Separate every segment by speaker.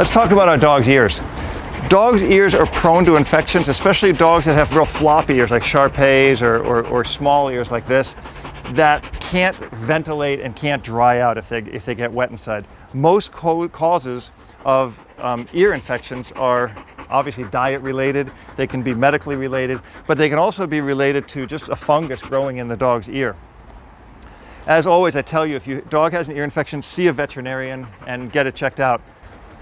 Speaker 1: Let's talk about our dog's ears. Dogs' ears are prone to infections, especially dogs that have real floppy ears like Shar Peis or, or, or small ears like this that can't ventilate and can't dry out if they, if they get wet inside. Most causes of um, ear infections are obviously diet related, they can be medically related, but they can also be related to just a fungus growing in the dog's ear. As always, I tell you, if your dog has an ear infection, see a veterinarian and get it checked out.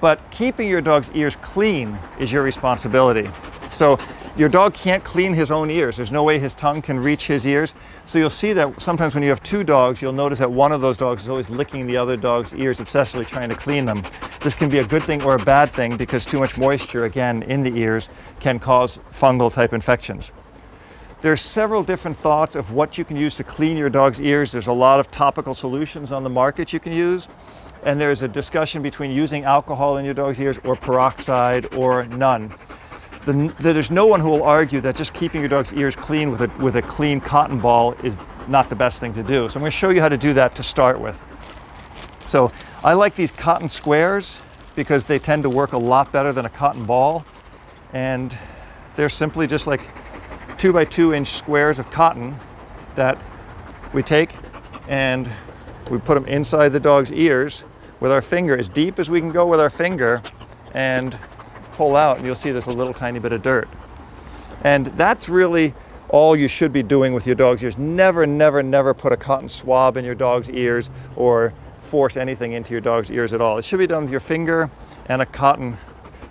Speaker 1: But keeping your dog's ears clean is your responsibility. So your dog can't clean his own ears. There's no way his tongue can reach his ears. So you'll see that sometimes when you have two dogs, you'll notice that one of those dogs is always licking the other dog's ears, obsessively trying to clean them. This can be a good thing or a bad thing because too much moisture, again, in the ears can cause fungal type infections. There are several different thoughts of what you can use to clean your dog's ears. There's a lot of topical solutions on the market you can use. And there's a discussion between using alcohol in your dog's ears or peroxide or none. The, there's no one who will argue that just keeping your dog's ears clean with a, with a clean cotton ball is not the best thing to do. So I'm going to show you how to do that to start with. So I like these cotton squares because they tend to work a lot better than a cotton ball. And they're simply just like two by two inch squares of cotton that we take and we put them inside the dog's ears with our finger as deep as we can go with our finger and pull out and you'll see there's a little tiny bit of dirt. And that's really all you should be doing with your dog's ears. Never, never, never put a cotton swab in your dog's ears or force anything into your dog's ears at all. It should be done with your finger and a cotton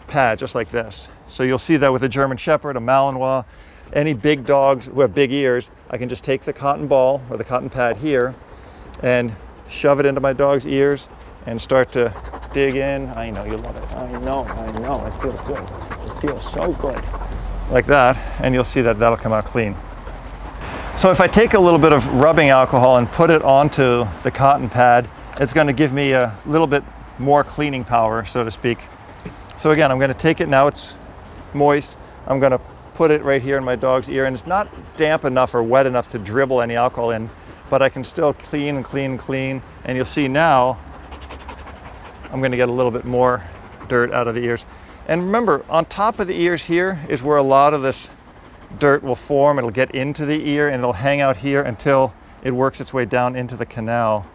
Speaker 1: pad, just like this. So you'll see that with a German Shepherd, a Malinois, any big dogs who have big ears, I can just take the cotton ball or the cotton pad here and shove it into my dog's ears and start to dig in. I know you love it. I know, I know. It feels good. It feels so good. Like that, and you'll see that that'll come out clean. So if I take a little bit of rubbing alcohol and put it onto the cotton pad, it's going to give me a little bit more cleaning power, so to speak. So again, I'm going to take it now, it's moist. I'm going to put it right here in my dog's ear, and it's not damp enough or wet enough to dribble any alcohol in, but I can still clean and clean and clean. And you'll see now I'm going to get a little bit more dirt out of the ears. And remember, on top of the ears here is where a lot of this dirt will form. It'll get into the ear and it'll hang out here until it works its way down into the canal.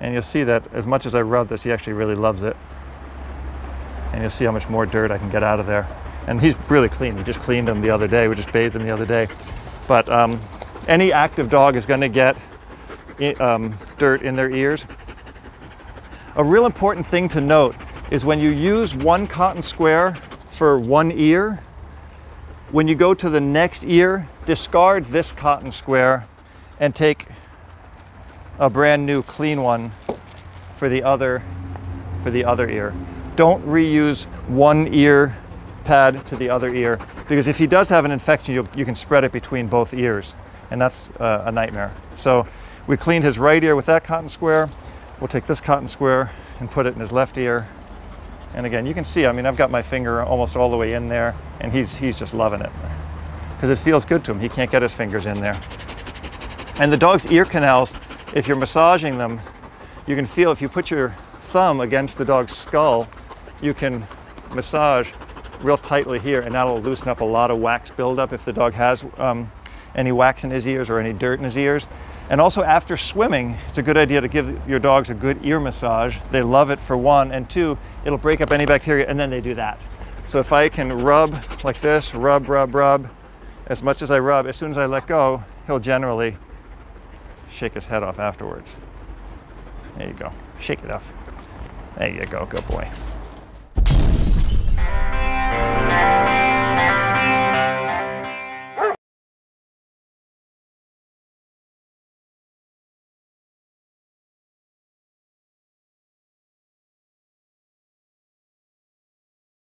Speaker 1: And you'll see that as much as I rub this, he actually really loves it. And you'll see how much more dirt I can get out of there. And he's really clean. We just cleaned him the other day. We just bathed him the other day. But um, any active dog is going to get um, dirt in their ears. A real important thing to note is when you use one cotton square for one ear, when you go to the next ear, discard this cotton square and take a brand new clean one for the other for the other ear. Don't reuse one ear pad to the other ear because if he does have an infection, you, you can spread it between both ears and that's uh, a nightmare. So we cleaned his right ear with that cotton square. We'll take this cotton square and put it in his left ear. And again, you can see, I mean, I've got my finger almost all the way in there and he's, he's just loving it because it feels good to him. He can't get his fingers in there. And the dog's ear canals, if you're massaging them, you can feel if you put your thumb against the dog's skull, you can massage real tightly here and that'll loosen up a lot of wax buildup if the dog has um, any wax in his ears or any dirt in his ears. And also after swimming, it's a good idea to give your dogs a good ear massage. They love it for one, and two, it'll break up any bacteria, and then they do that. So if I can rub like this, rub, rub, rub, as much as I rub, as soon as I let go, he'll generally shake his head off afterwards. There you go, shake it off. There you go, good boy.